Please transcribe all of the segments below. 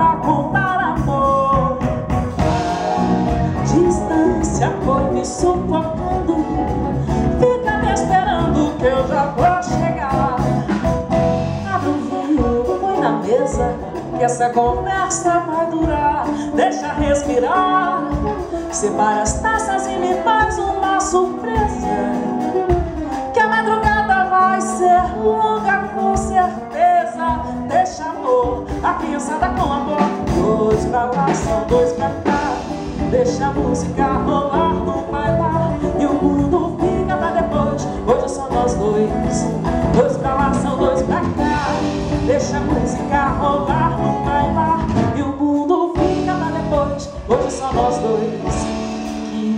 pra contar amor. Distância foi me sufocando. Fica me esperando que eu já vou chegar. Abre um vinho, põe na mesa Que essa conversa vai durar. Deixa respirar. Separa as taças e me faz uma surpresa. Que a madrugada vai ser longa com certeza. Deixa amor, a criançada com pra lá, são dois pra cá. Deixa a música rolar, não vai lá E o mundo fica pra depois. Hoje são nós dois. Dois pra lá, são dois pra cá. Deixa a música rolar, não vai lá E o mundo fica pra depois. Hoje são nós dois.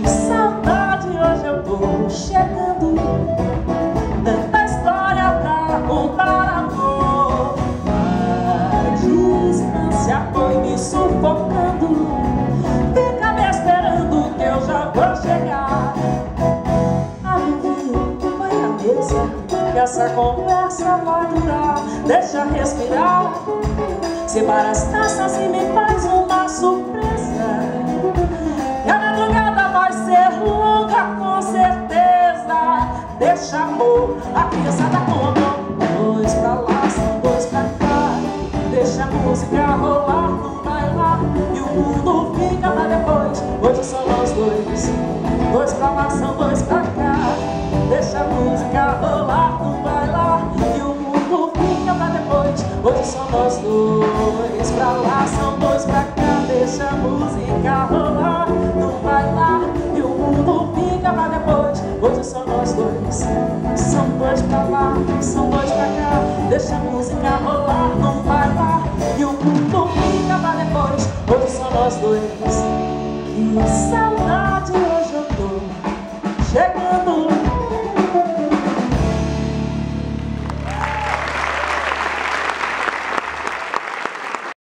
Que saudade essa conversa vai durar. Deixa respirar. Separa as taças e me faz uma surpresa. E a madrugada vai ser longa com certeza. Deixa amor, a criançada com amor Dois pra lá, são dois pra cá. Deixa a música rolar, não vai lá E o mundo fica pra depois nós dois Pra lá, são dois pra cá Deixa a música rolar, não vai lá E o mundo fica pra depois. Hoje são nós dois. São dois pra lá, são dois pra cá Deixa a música rolar, não vai lá E o mundo fica pra depois. Hoje são nós dois. Que saudade hoje eu tô Chegando